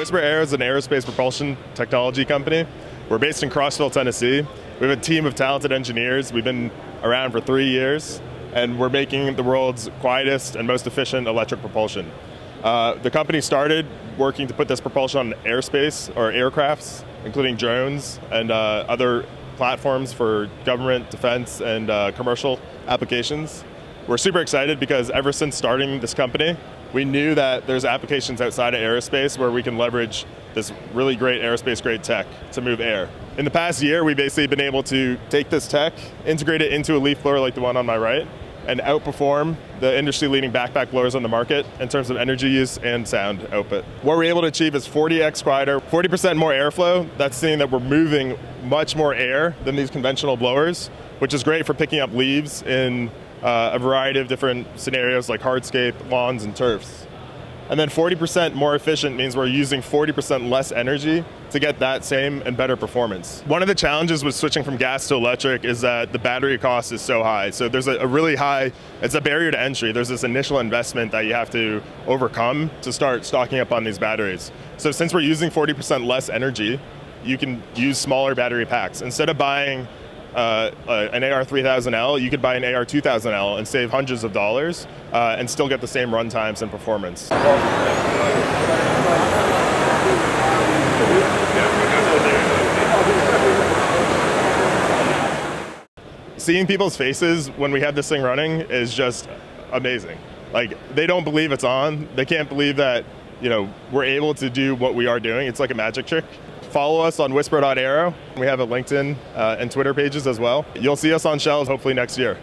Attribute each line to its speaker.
Speaker 1: Whisper Aero is an aerospace propulsion technology company. We're based in Crossville, Tennessee. We have a team of talented engineers. We've been around for three years, and we're making the world's quietest and most efficient electric propulsion. Uh, the company started working to put this propulsion on airspace or aircrafts, including drones and uh, other platforms for government, defense, and uh, commercial applications. We're super excited because ever since starting this company, we knew that there's applications outside of aerospace where we can leverage this really great aerospace grade tech to move air. In the past year, we've basically been able to take this tech, integrate it into a leaf blower like the one on my right, and outperform the industry leading backpack blowers on the market in terms of energy use and sound output. What we're able to achieve is 40x quieter, 40% more airflow. That's saying that we're moving much more air than these conventional blowers, which is great for picking up leaves in uh, a variety of different scenarios like hardscape, lawns, and turfs. And then 40% more efficient means we're using 40% less energy to get that same and better performance. One of the challenges with switching from gas to electric is that the battery cost is so high. So there's a, a really high, it's a barrier to entry. There's this initial investment that you have to overcome to start stocking up on these batteries. So since we're using 40% less energy, you can use smaller battery packs. Instead of buying uh, uh, an AR3000L, you could buy an AR2000L and save hundreds of dollars uh, and still get the same run times and performance. Seeing people's faces when we have this thing running is just amazing. Like they don't believe it's on. They can't believe that you know we're able to do what we are doing. It's like a magic trick. Follow us on whisper.aero. We have a LinkedIn uh, and Twitter pages as well. You'll see us on shelves hopefully next year.